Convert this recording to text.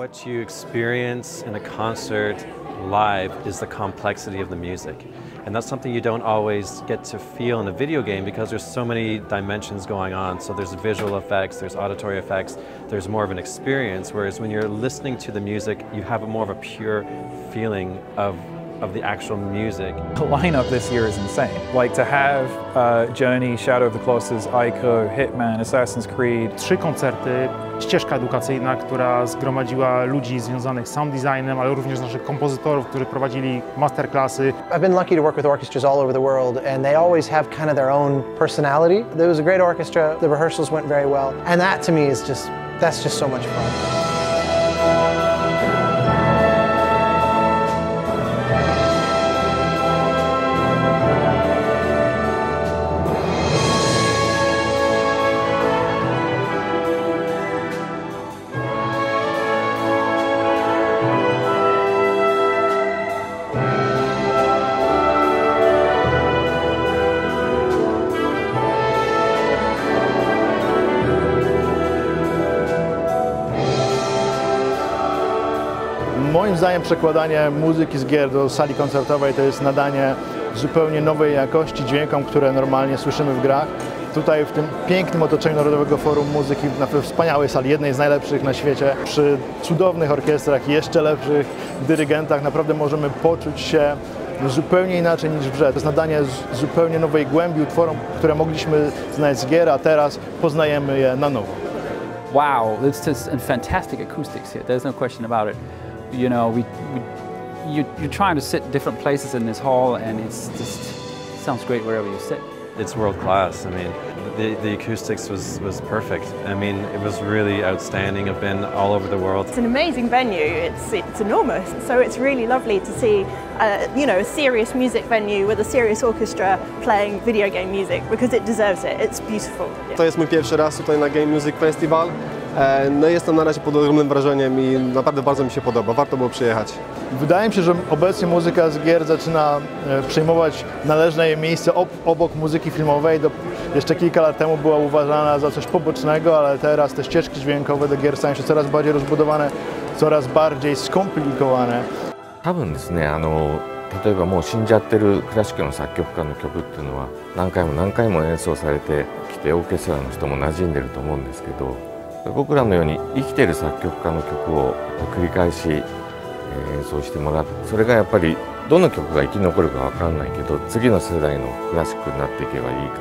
What you experience in a concert live is the complexity of the music. And that's something you don't always get to feel in a video game because there's so many dimensions going on. So there's visual effects, there's auditory effects, there's more of an experience. Whereas when you're listening to the music, you have a more of a pure feeling of of the actual music. The lineup this year is insane. Like to have uh, Journey, Shadow of the Colossus, Ico, Hitman, Assassin's Creed. Trzy koncerty, ścieżka edukacyjna, która zgromadziła ludzi związanych z sound designem, ale również naszych kompozytorów, którzy prowadzili masterclassy. I've been lucky to work with orchestras all over the world and they always have kind of their own personality. There was a great orchestra, the rehearsals went very well, and that to me is just, that's just so much fun. Moim zdaniem przekładanie muzyki z gier do sali koncertowej to jest nadanie zupełnie nowej jakości dźwiękom, które normalnie słyszymy w grach. Tutaj w tym pięknym otoczeniu Narodowego Forum Muzyki, na wspaniałej sali, jednej z najlepszych na świecie, przy cudownych orkiestrach, jeszcze lepszych dyrygentach, naprawdę możemy poczuć się zupełnie inaczej niż w grze. To jest nadanie zupełnie nowej głębi utworom, które mogliśmy znać z gier, a teraz poznajemy je na nowo. Wow, it's just fantastic acoustics here. There's no question about it. You know, we, we you, you're trying to sit different places in this hall and it's just sounds great wherever you sit. It's world class. I mean, the, the acoustics was, was perfect. I mean, it was really outstanding. I've been all over the world. It's an amazing venue. It's, it's enormous. So it's really lovely to see, uh, you know, a serious music venue with a serious orchestra playing video game music because it deserves it. It's beautiful. Yeah. To jest mój pierwszy raz tutaj na Game Music Festival. E, no jestem na razie pod ogromnym wrażeniem i naprawdę bardzo mi się podoba, warto było przyjechać. Wydaje mi się, że obecnie muzyka z gier zaczyna e, przejmować należne jej miejsce obok muzyki filmowej. Do, jeszcze kilka lat temu była uważana za coś pobocznego, ale teraz te ścieżki dźwiękowe do gier stają się coraz bardziej rozbudowane, coraz bardziej skomplikowane. 多分ですねあの例えばもう死んじゃってるクラシックの作曲家の曲っていうのは何回も何回も演奏されてきてオーケストラの人も馴染んでると思うんですけど僕らのように生きてる作曲家の曲を繰り返し演奏してもらってそれがやっぱりどの曲が生き残るか分からないけど次の世代のクラシックになっていけばいいか。